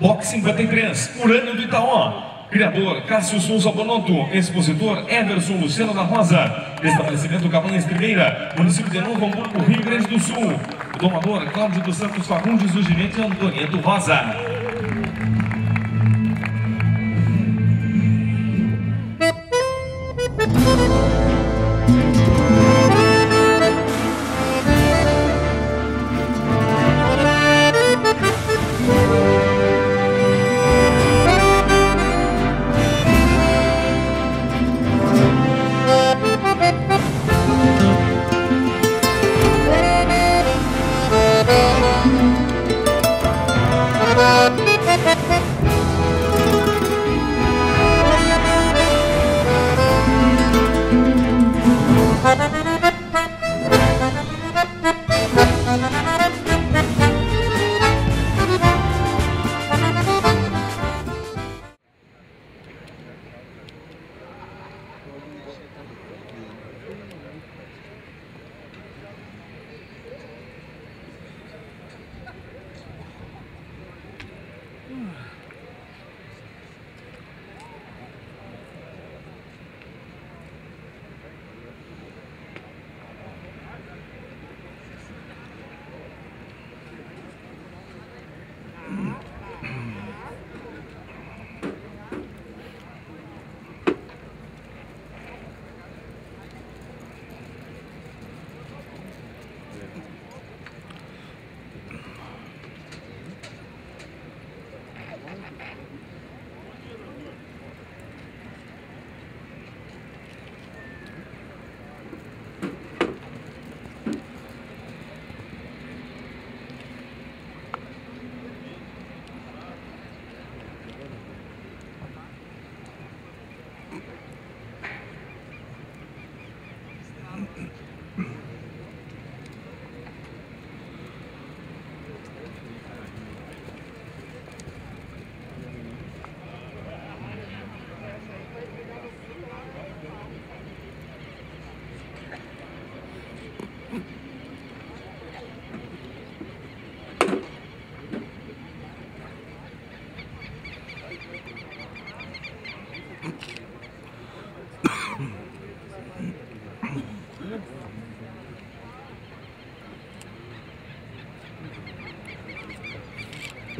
Box 53, Urânio do Itaó. Criador Cássio Souza Bonotto, expositor Everson Luciano da Rosa, estabelecimento Cabanhas Primeira, município de Novo Hamburgo, Rio Grande do Sul. O domador Cláudio dos Santos Fagundes do Ginete Antonieta Rosa.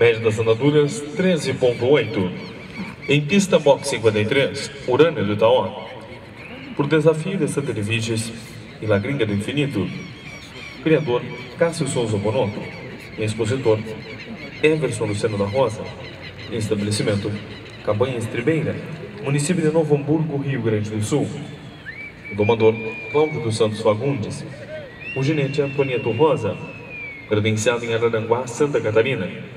Média das andaduras 13.8. Em pista box 53, Urânio do Itaó. Por desafio de Santa Leviges e La Gringa do Infinito. Criador Cássio Souza Bonotto. Expositor Everson Luciano da Rosa. Estabelecimento Cabanhas Tribeira, município de Novo Hamburgo, Rio Grande do Sul. O domador Cláudio dos Santos Fagundes. O ginete Antonieto Rosa, credenciado em Araranguá, Santa Catarina.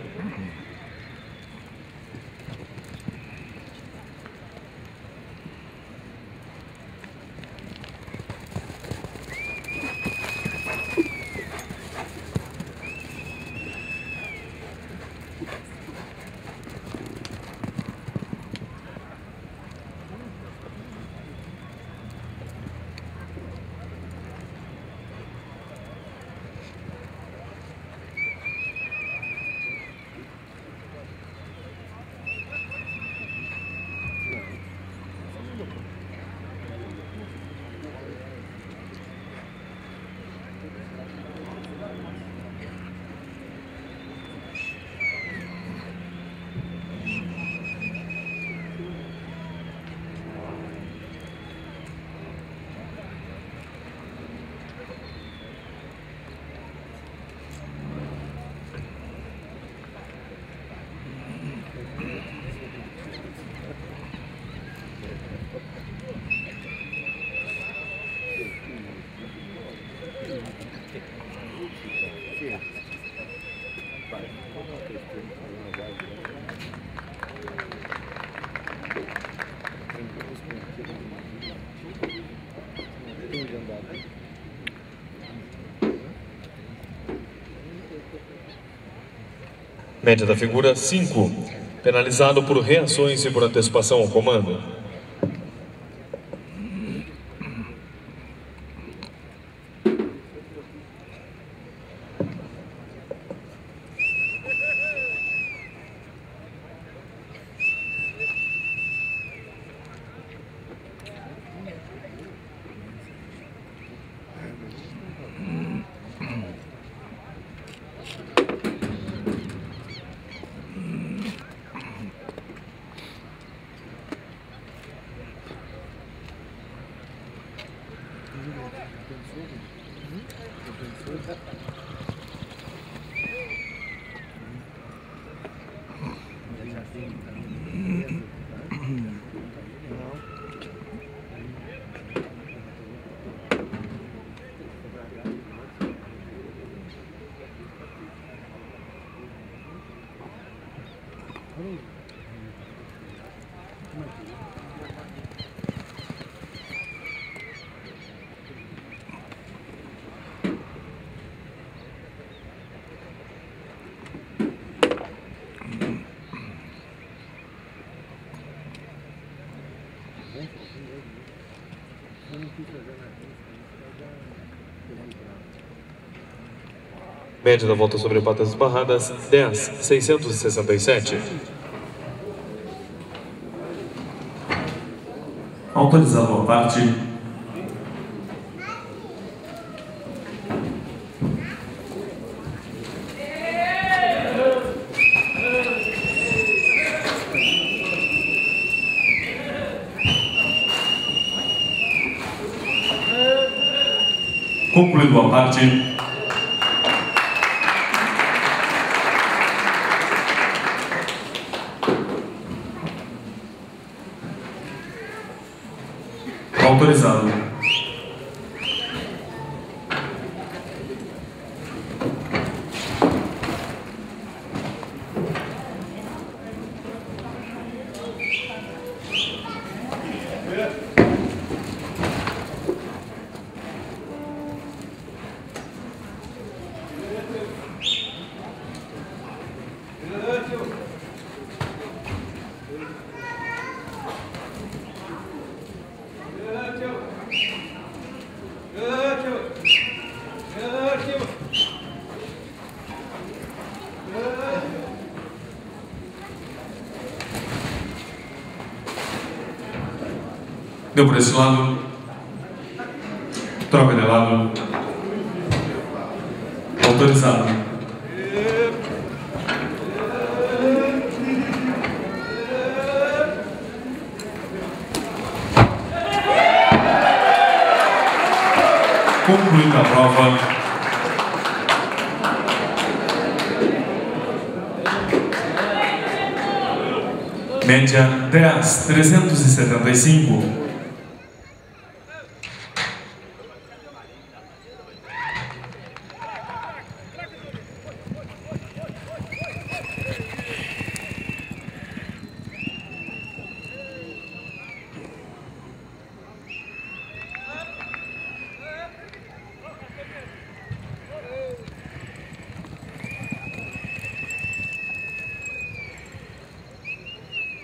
Média da figura 5. Penalizado por reações e por antecipação ao comando. Thank you. Média da volta sobre patas esbarradas, 10, 667. Autorizado a parte. Concluído a parte. Autorizado. Deu por esse lado. Troca de lado. Autorizado. Concluída a prova. Média 10, 375.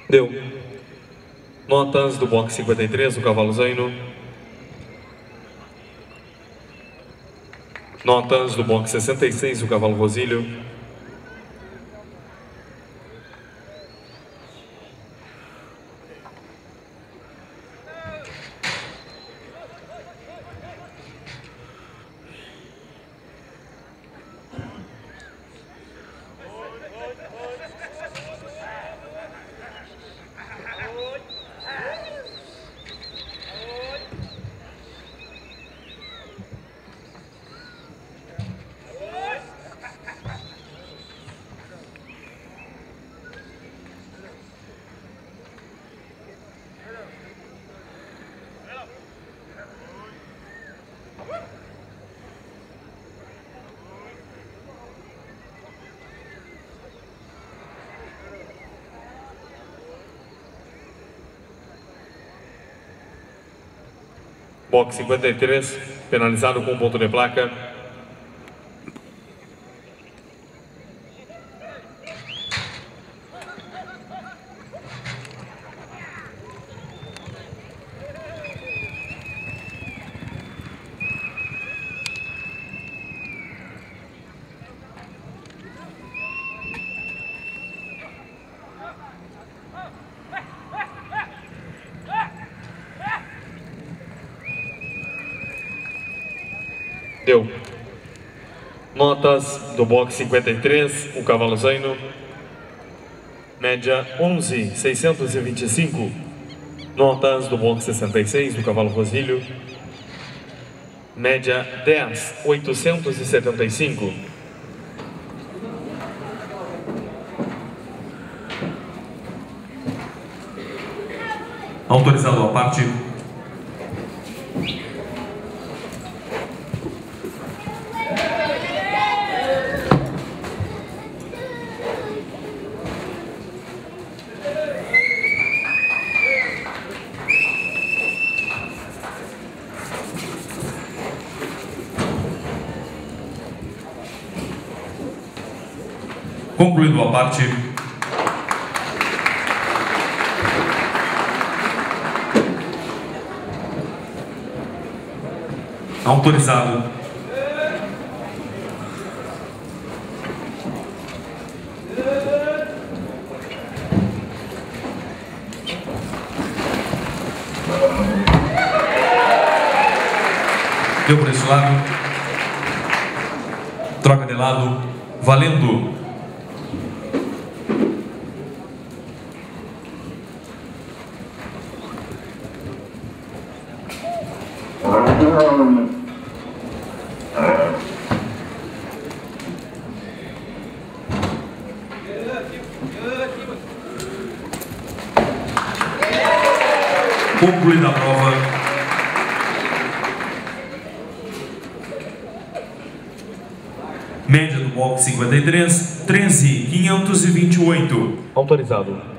Deu. Notas do box 53, o cavalo Zaino. Notas do box 66, o cavalo Rosílio. Box 53, penalizado com um ponto de placa. Deu. Notas do box 53, o cavalo Zaino. Média 11,625. Notas do box 66, do cavalo Rosílio. Média 10,875. Autorizado a parte. Concluído a parte. Autorizado. Deu por esse lado. Troca de lado. Valendo. Concluída a prova. Média do box 53, 13,528. Autorizado.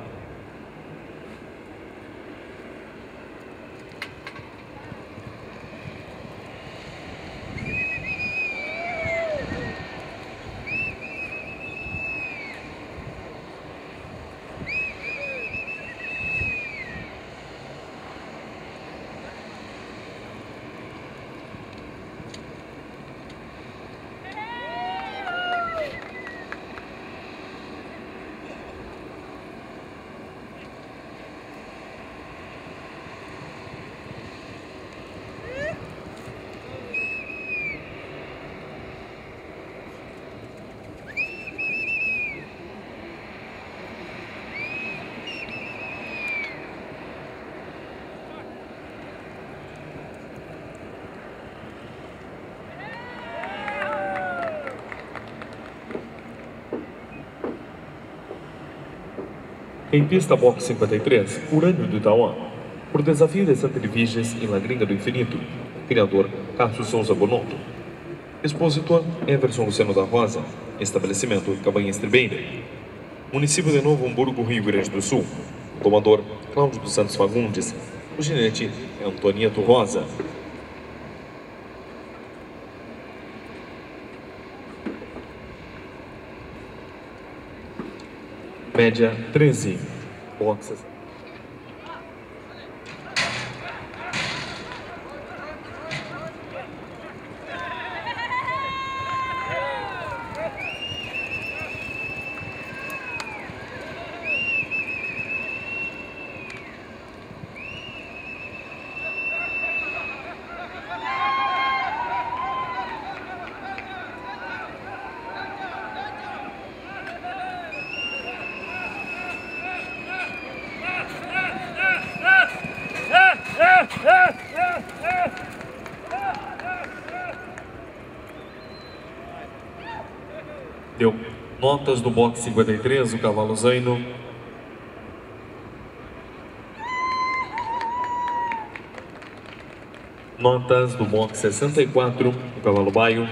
Em pista box 53, Urânio do Itauã, por desafio de Santa Edviges em Lagringa do Infinito, criador Cássio Souza Bonotto. Expositor Everson Luciano da Rosa, estabelecimento Cabanha Estribeira. Município de Novo Hamburgo, Rio Grande do Sul. Tomador Cláudio dos Santos Fagundes. O ginete é Antonieta Rosa. Média 13. Boxes. Notas do box 53, o cavalo Zaino. Notas do box 64, o cavalo Baio.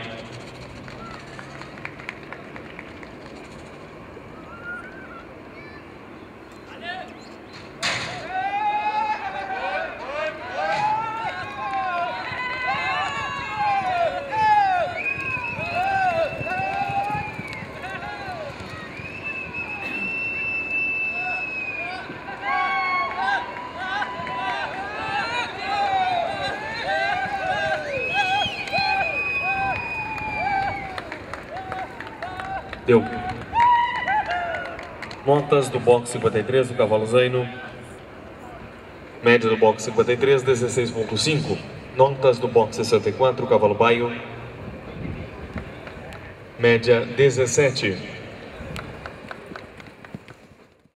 Deu. Notas do box 53 do cavalo Zaino. Média do box 53, 16.5. Notas do box 64, cavalo Baio. Média 17.